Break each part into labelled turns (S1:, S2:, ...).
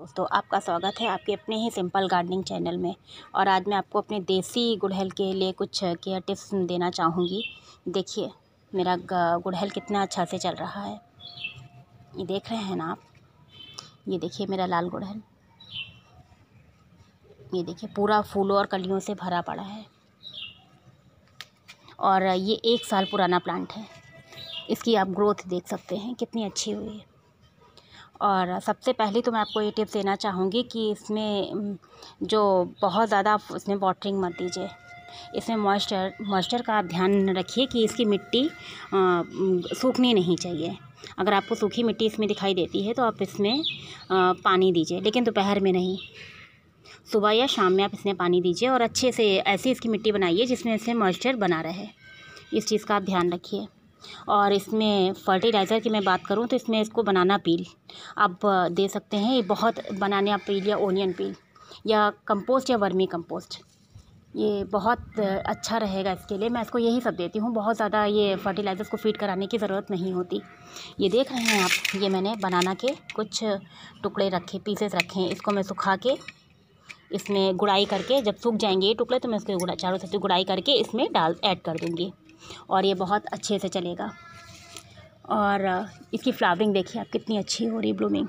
S1: दोस्तों, आपका स्वागत है आपके अपने ही सिंपल गार्डनिंग चैनल में। और आज मैं आपको अपने देसी गुड़हल के लिए कुछ केयर टिप्स देना चाहूँगी। देखिए, मेरा गुड़हल कितना अच्छा से चल रहा है। ये देख रहे हैं ना आप? ये देखिए मेरा लाल गुड़हल। ये देखिए, पूरा फूलों और कलियों से भरा पड़ा है। और ये एक साल पुराना प्लांट है। इसकी आप ग्रोथ देख सकते हैं, कितनी अच्छी हुई है। और सबसे पहले तो मैं आपको ये टिप्स देना चाहूँगी कि इसमें जो बहुत ज़्यादा आप उसमें वाटरिंग मत दीजिए। इसमें मॉइस्चर मॉइस्चर का आप ध्यान रखिए कि इसकी मिट्टी सूखनी नहीं चाहिए। अगर आपको सूखी मिट्टी इसमें दिखाई देती है तो आप इसमें पानी दीजिए, लेकिन दोपहर में नहीं। सुबह या शाम में आप इसमें पानी दीजिए और अच्छे से ऐसी इसकी मिट्टी बनाइए जिसमें इसमें मॉइस्चर बना रहे। इस चीज़ का आप ध्यान रखिए। और इसमें फर्टिलाइज़र की मैं बात करूँ तो इसमें इसको बनाना पील आप दे सकते हैं, ये बहुत बनाना पील या ओनियन पील या कंपोस्ट या वर्मी कंपोस्ट ये बहुत अच्छा रहेगा इसके लिए। मैं इसको यही सब देती हूँ। बहुत ज़्यादा ये फर्टिलाइज़र्स को फ़ीड कराने की ज़रूरत नहीं होती। ये देख रहे हैं आप, ये मैंने बनाना के कुछ टुकड़े रखे पीसेस रखे हैं। इसको मैं सुखा के इसमें गुड़ाई करके, जब सूख जाएँगे ये टुकड़े तो मैं गुड़ा, चारों तरफ़ गुड़ाई करके इसमें डाल ऐड कर दूँगी। और ये बहुत अच्छे से चलेगा। और इसकी फ्लावरिंग देखिए आप कितनी अच्छी हो रही ब्लूमिंग।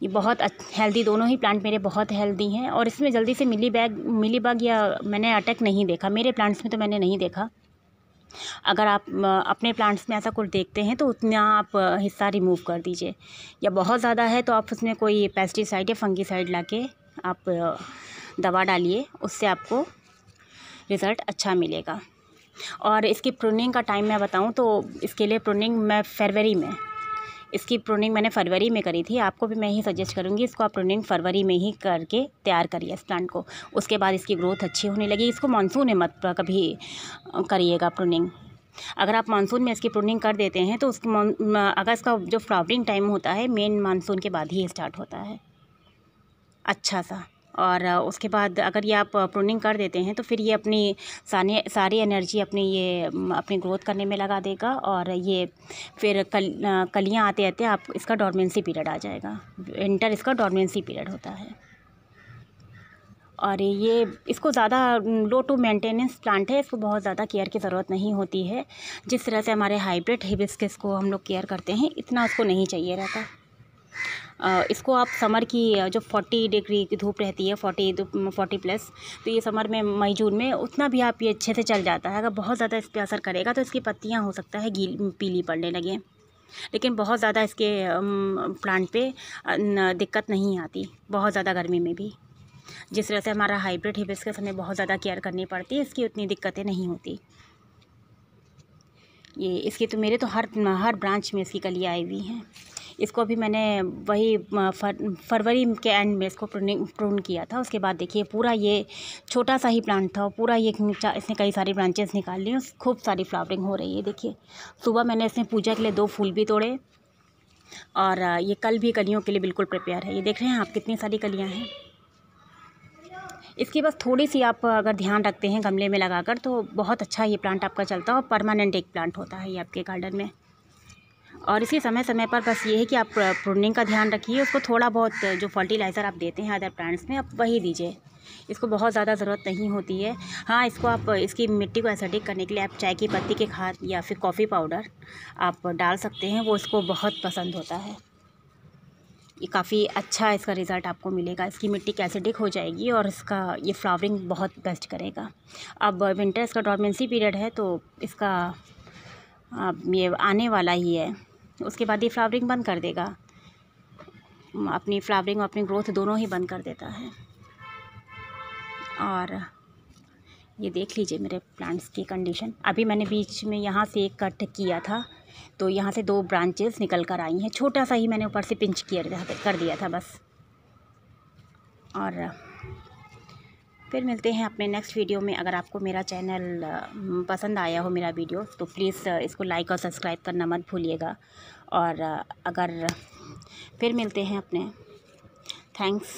S1: ये बहुत हेल्दी दोनों ही प्लांट मेरे बहुत हेल्दी हैं और इसमें जल्दी से मिली बैग, मिली बग या मैंने अटैक नहीं देखा। मेरे प्लांट्स में तो मैंने नहीं देखा। अगर आप अपने प्लांट्स में ऐसा कुछ देखते हैं तो उतना आप हिस्सा रिमूव कर दीजिए। या बहुत ज़्यादा है तो आप उसमें कोई पेस्टिसाइड या फंगीसाइड ला के आप दवा डालिए, उससे आपको रिज़ल्ट अच्छा मिलेगा। और इसकी प्रूनिंग का टाइम मैं बताऊँ तो इसके लिए प्रूनिंग मैं फरवरी में, इसकी प्रूनिंग मैंने फरवरी में करी थी। आपको भी मैं ही सजेस्ट करूँगी, इसको आप प्रूनिंग फरवरी में ही करके तैयार करिए इस प्लांट को। उसके बाद इसकी ग्रोथ अच्छी होने लगी। इसको मानसून में मत कभी करिएगा प्रूनिंग अगर आप मानसून में इसकी प्रूनिंग कर देते हैं तो उसकी अगर इसका जो फ्लावरिंग टाइम होता है मेन मानसून के बाद ही स्टार्ट होता है। अच्छा सा। और उसके बाद अगर ये आप प्रूनिंग कर देते हैं तो फिर ये अपनी सारी सारी एनर्जी अपनी ये अपनी ग्रोथ करने में लगा देगा और ये फिर कल कलियाँ आते आते आप, इसका डॉर्मेंसी पीरियड आ जाएगा। इंटर इसका डॉर्मेंसी पीरियड होता है। और ये, इसको ज़्यादा लो टू मेंटेनेंस प्लांट है, इसको बहुत ज़्यादा केयर की ज़रूरत नहीं होती है। जिस तरह से हमारे हाइब्रिड हिबिस्कस को हम लोग केयर करते हैं, इतना उसको नहीं चाहिए रहता। इसको आप समर की जो फोर्टी डिग्री की धूप रहती है, फोर्टी फोर्टी प्लस तो ये समर में, मई, जून में उतना भी आप ये अच्छे से चल जाता है। अगर बहुत ज़्यादा इस पर असर करेगा तो इसकी पत्तियाँ हो सकता है गील, पीली पड़ने लगें लेकिन बहुत ज़्यादा इसके प्लांट पे दिक्कत नहीं आती, बहुत ज़्यादा गर्मी में भी। जिस तरह से हमारा हाइब्रिड हिबिस्कस हमें बहुत ज़्यादा केयर करनी पड़ती है, इसकी उतनी दिक्कतें नहीं होती। ये, इसके तो मेरे तो हर हर ब्रांच में इसकी कलियाँ आई हुई हैं। इसको अभी मैंने वही फर, फरवरी के एंड में इसको प्रूनिंग प्रून किया था। उसके बाद देखिए पूरा ये छोटा सा ही प्लांट था। पूरा ये इसने कई सारी ब्रांचेस निकाल ली। खूब सारी फ्लावरिंग हो रही है देखिए। सुबह मैंने इसमें पूजा के लिए दो फूल भी तोड़े और ये कल भी कलियों के लिए बिल्कुल प्रिपेयर है। ये देख रहे हैं आप कितनी सारी कलियाँ हैं। इसकी बस थोड़ी सी आप अगर ध्यान रखते हैं गमले में लगाकर तो बहुत अच्छा ये प्लांट आपका चलता है और परमानेंट एक प्लांट होता है ये आपके गार्डन में। और इसी समय समय पर बस ये है कि आप प्रूनिंग का ध्यान रखिए। उसको थोड़ा बहुत जो फर्टिलाइज़र आप देते हैं अदर प्लांट्स में, आप वही दीजिए। इसको बहुत ज़्यादा ज़रूरत नहीं होती है। हाँ इसको आप, इसकी मिट्टी को एसिडिक करने के लिए आप चाय की पत्ती के खाद या फिर कॉफ़ी पाउडर आप डाल सकते हैं, वो इसको बहुत पसंद होता है। ये काफ़ी अच्छा इसका रिज़ल्ट आपको मिलेगा। इसकी मिट्टी कैसेडिक हो जाएगी और इसका, ये फ्लावरिंग बहुत बेस्ट करेगा। अब विंटर इसका डॉर्मेंसी पीरियड है तो इसका, अब ये आने वाला ही है। उसके बाद ये फ्लावरिंग बंद कर देगा। अपनी फ्लावरिंग और अपनी ग्रोथ दोनों ही बंद कर देता है। और ये देख लीजिए मेरे प्लांट्स की कंडीशन अभी मैंने बीच में यहाँ से एक कट किया था तो यहाँ से दो ब्रांचेस निकल कर आई हैं। छोटा सा ही मैंने ऊपर से पिंच किया, कर दिया था बस। और फिर मिलते हैं अपने नेक्स्ट वीडियो में। अगर आपको मेरा चैनल पसंद आया हो मेरा वीडियो तो प्लीज़ इसको लाइक और सब्सक्राइब करना मत भूलिएगा। और अगर, फिर मिलते हैं अपने। थैंक्स